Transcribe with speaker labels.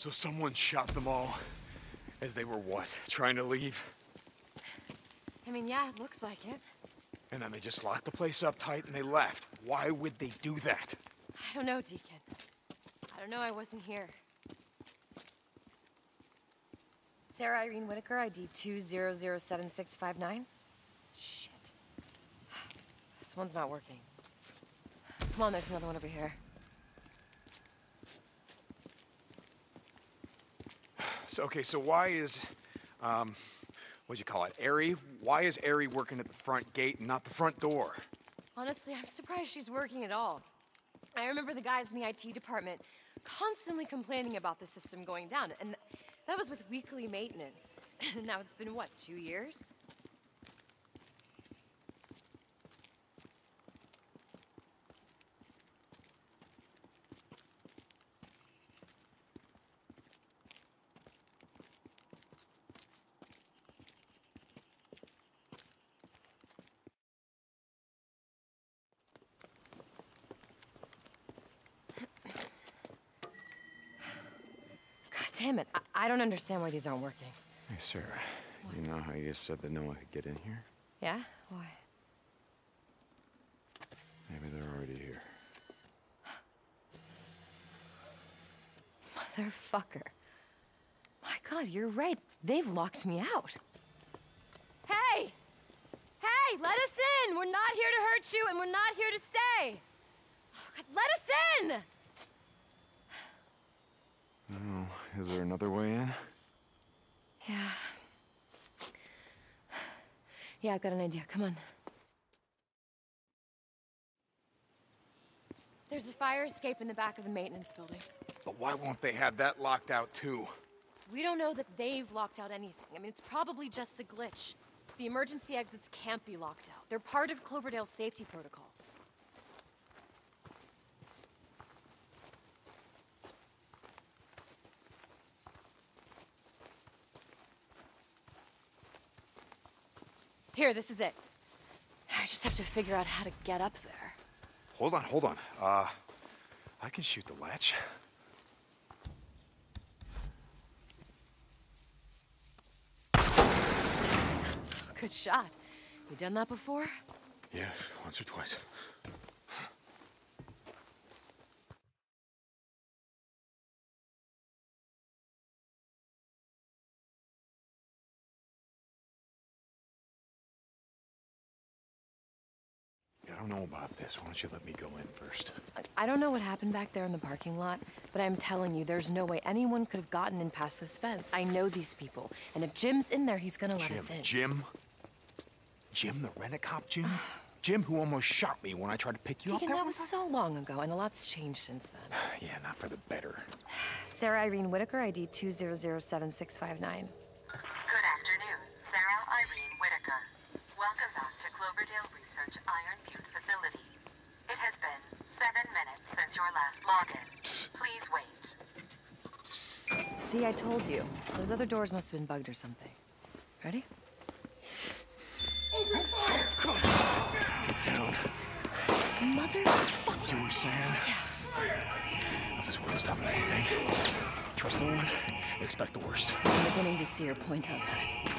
Speaker 1: So someone shot them all as they were what? Trying to leave?
Speaker 2: I mean, yeah, it looks like it.
Speaker 1: And then they just locked the place up tight and they left. Why would they do that?
Speaker 2: I don't know, Deacon. I don't know, I wasn't here. Sarah Irene Whitaker, ID 2007659. Shit. This one's not working. Come on, there's another one over here.
Speaker 1: So, okay, so why is, um, what'd you call it, Ari? Why is Ari working at the front gate and not the front door?
Speaker 2: Honestly, I'm surprised she's working at all. I remember the guys in the IT department constantly complaining about the system going down, and th- that was with weekly maintenance. Now it's been, what, two years? Damn it. I, I don't understand why these aren't working.
Speaker 1: Hey, Sarah, you know how you said that no one could get in here?
Speaker 2: Yeah? Why?
Speaker 1: Maybe they're already here.
Speaker 2: Motherfucker. My god, you're right. They've locked me out. Hey! Hey, let us in! We're not here to hurt you, and we're not here to stay! Oh, God, let us in!
Speaker 1: Oh, is there another way in?
Speaker 2: Yeah. Yeah, I've got an idea. Come on. There's a fire escape in the back of the maintenance building.
Speaker 1: But why won't they have that locked out too?
Speaker 2: We don't know that they've locked out anything. I mean, it's probably just a glitch. The emergency exits can't be locked out. They're part of Cloverdale's safety protocols. Here, this is it. I just have to figure out how to get up there.
Speaker 1: Hold on, hold on. Uh, I can shoot the latch.
Speaker 2: Good shot. You done that before?
Speaker 1: Yeah, once or twice. Don't know about this. Why don't you let me go in first?
Speaker 2: I- I don't know what happened back there in the parking lot, but I'm telling you, there's no way anyone could have gotten in past this fence. I know these people, and if Jim's in there, he's gonna let
Speaker 1: Jim.
Speaker 2: us in.
Speaker 1: Jim? Jim, the rent-a-cop Jim? Jim, who almost shot me when I tried to pick you
Speaker 2: Deacon,
Speaker 1: up.
Speaker 2: that was so long ago, and a lot's changed since then.
Speaker 1: Yeah, not for the better.
Speaker 2: Sarah Irene Whitaker, ID 2007659.
Speaker 3: Good afternoon, Sarah Irene Whitaker. Welcome back to Cloverdale Research Iron Butte facility. It has been seven minutes since your last login. Please wait.
Speaker 2: See, I told you. Those other doors must have been bugged or something. Ready?
Speaker 1: Get down.
Speaker 2: Motherfucker!
Speaker 1: You were saying? If this world has taught me one thing, trust no one, expect the worst.
Speaker 2: I'm beginning to see your point on that.